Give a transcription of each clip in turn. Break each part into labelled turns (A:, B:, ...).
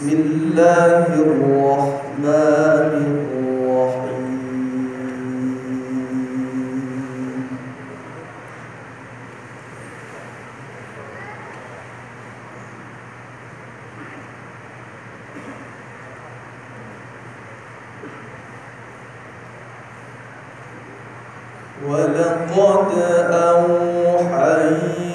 A: بسم الله الرحمن الرحيم. ولقد أوحينا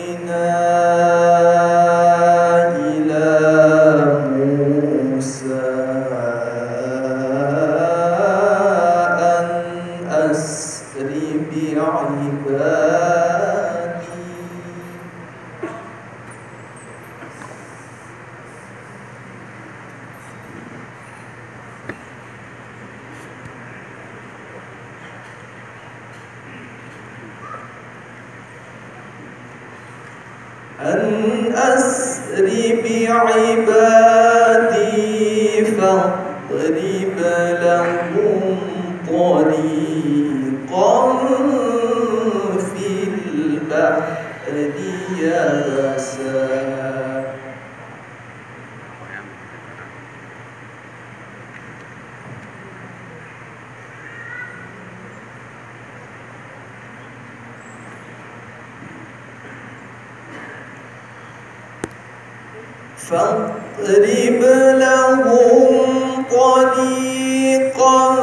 A: أن أسري بعبادي فاضرب لهم طريقا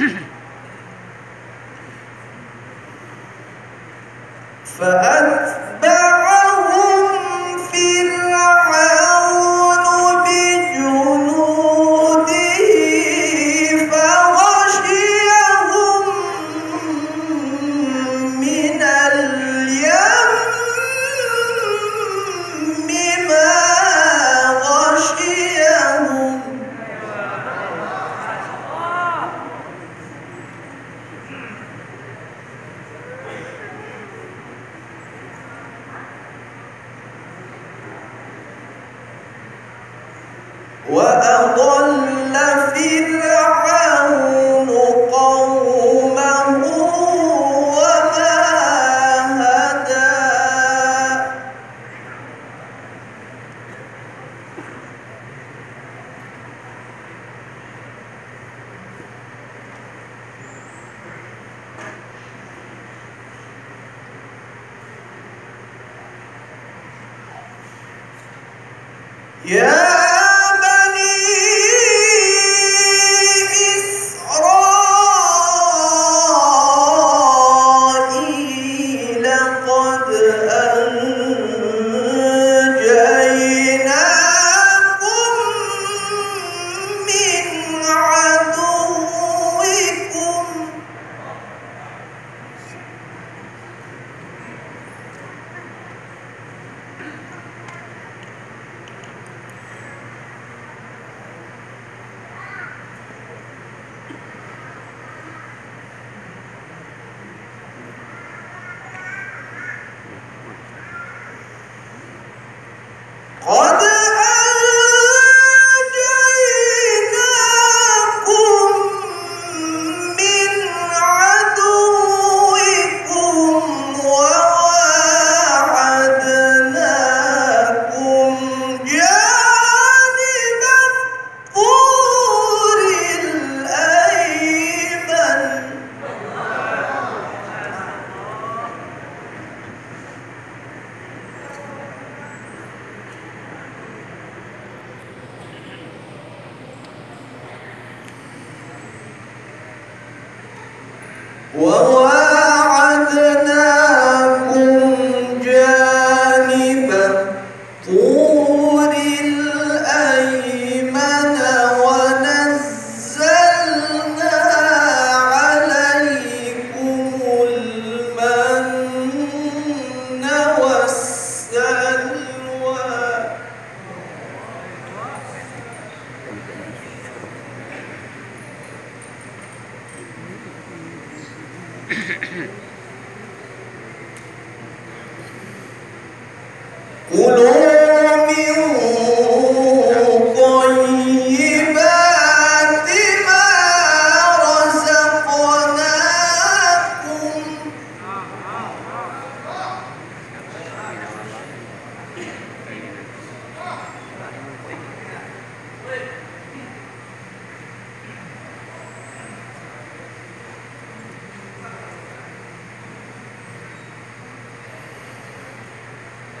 A: فأ
B: Yeah! All Vamos.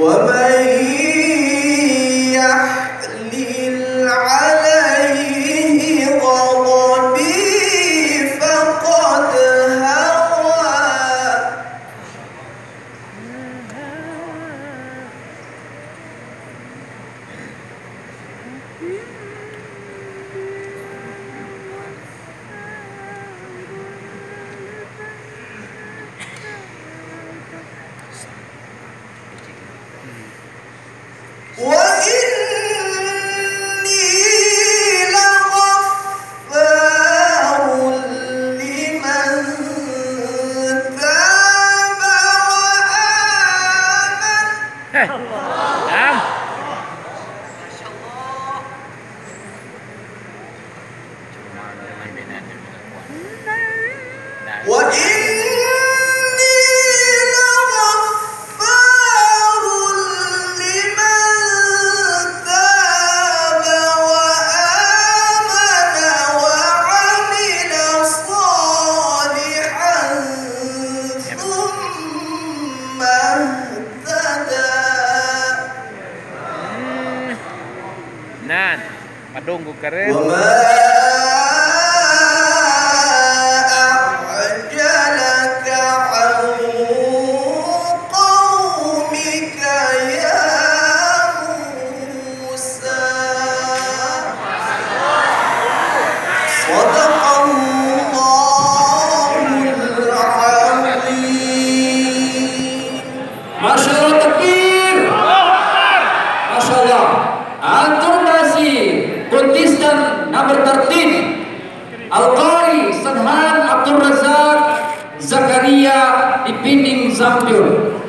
A: ومن وما أعجلك عن adongo karefu ما شاء الله
C: تكبير bertertib Al-Qari, Sadhan, Abdul Razak, Zakaria, Ipinding, Zambil